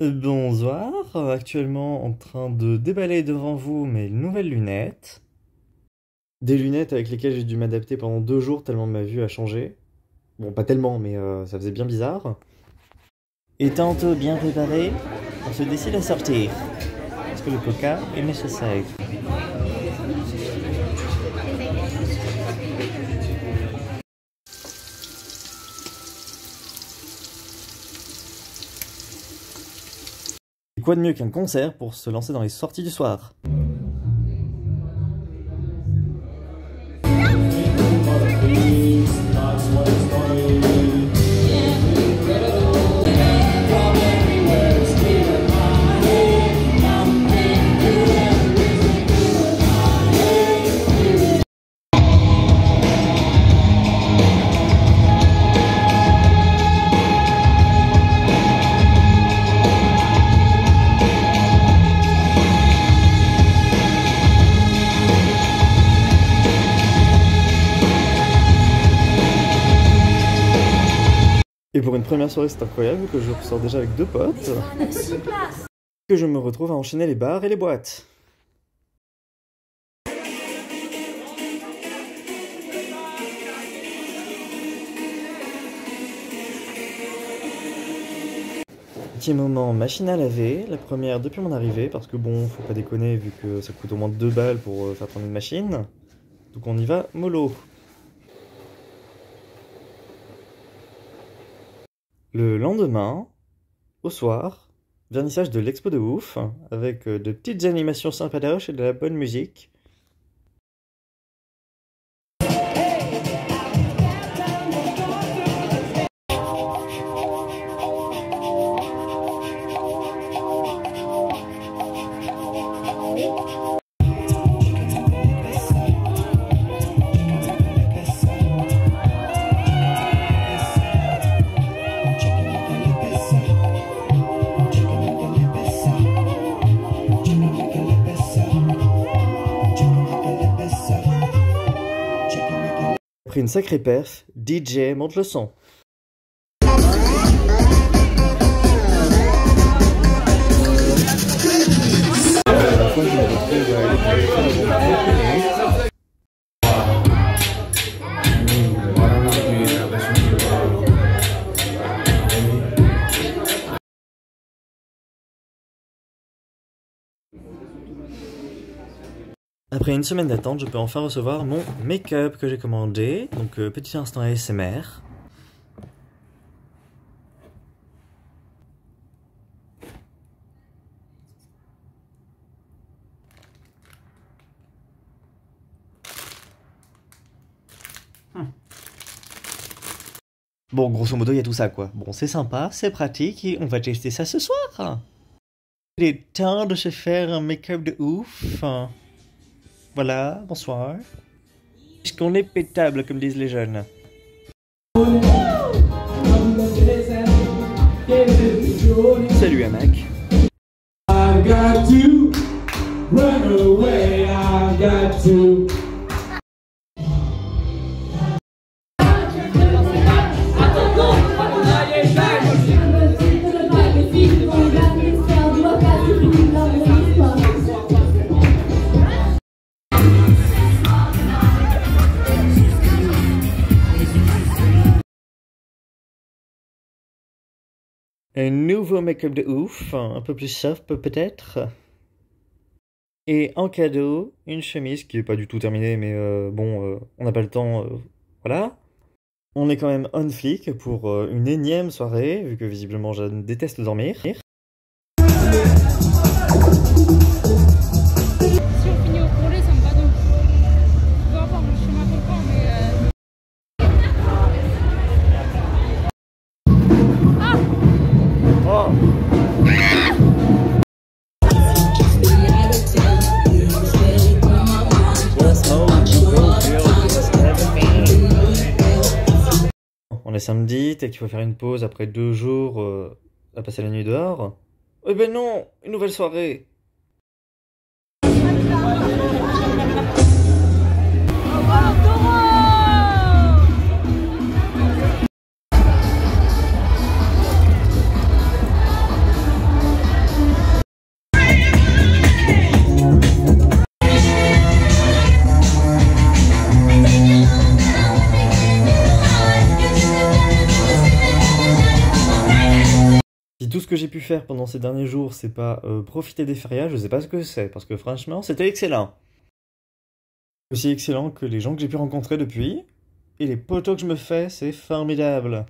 Bonsoir, actuellement en train de déballer devant vous mes nouvelles lunettes. Des lunettes avec lesquelles j'ai dû m'adapter pendant deux jours tellement ma vue a changé. Bon, pas tellement, mais euh, ça faisait bien bizarre. Et tantôt bien préparé, on se décide à sortir. Parce que le coca est nécessaire? Quoi de mieux qu'un concert pour se lancer dans les sorties du soir? Et pour une première soirée, c'est incroyable que je ressors déjà avec deux potes. Que je me retrouve à enchaîner les bars et les boîtes. Petit moment machine à laver, la première depuis mon arrivée, parce que bon, faut pas déconner vu que ça coûte au moins 2 balles pour euh, faire prendre une machine. Donc on y va mollo. Le lendemain, au soir, vernissage de l'expo de ouf, avec euh, de petites animations sympatoches et de la bonne musique. Après une sacrée perf, DJ monte le son. Après une semaine d'attente, je peux enfin recevoir mon make-up que j'ai commandé. Donc euh, petit instant ASMR. Hmm. Bon, grosso modo, il y a tout ça, quoi. Bon, c'est sympa, c'est pratique, et on va tester ça ce soir. Il est temps de se faire un make-up de ouf. Voilà, bonsoir. Puisqu'on est pétable, comme disent les jeunes? Salut, Amac. Un nouveau make-up de ouf, un peu plus soft peut-être. Et en cadeau, une chemise qui est pas du tout terminée, mais euh, bon, euh, on n'a pas le temps, euh, voilà. On est quand même on flic pour une énième soirée, vu que visiblement je déteste dormir. Samedi, qu'il faut faire une pause après deux jours euh, à passer la nuit dehors. Eh ben non, une nouvelle soirée. Tout ce que j'ai pu faire pendant ces derniers jours, c'est pas euh, profiter des férias, je sais pas ce que c'est, parce que franchement, c'était excellent. Aussi excellent que les gens que j'ai pu rencontrer depuis, et les potos que je me fais, c'est formidable.